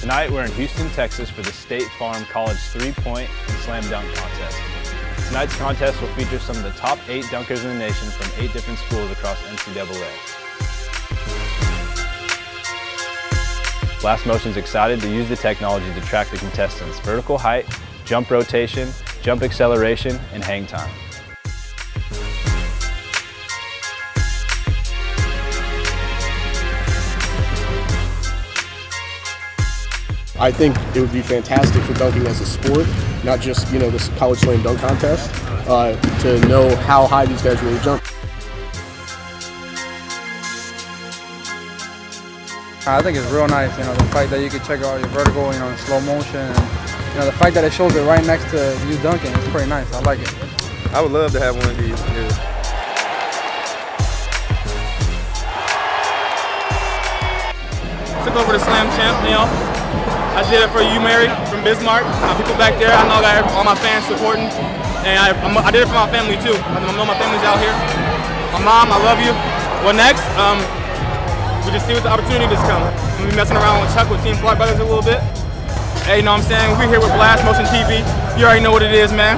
Tonight we're in Houston, Texas for the State Farm College three-point and slam dunk contest. Tonight's contest will feature some of the top eight dunkers in the nation from eight different schools across NCAA. Blast Motion's excited to use the technology to track the contestants' vertical height, jump rotation, jump acceleration, and hang time. I think it would be fantastic for dunking as a sport, not just you know this college slam dunk contest, uh, to know how high these guys really jump. I think it's real nice, you know, the fact that you can check out your vertical, you know, in slow motion. And, you know, the fact that it shows it right next to you dunking, it's pretty nice. I like it. I would love to have one of these. Yeah. Took over the Slam Champ, you know. I did it for you, Mary, from Bismarck. My people back there, I know I got all my fans supporting. And I, I did it for my family too. I know my family's out here. My mom, I love you. What next? Um, we just see what the opportunity just come. We messing around with Chuck with Team Clark Brothers a little bit. Hey, you know what I'm saying? We're here with Blast Motion TV. You already know what it is, man.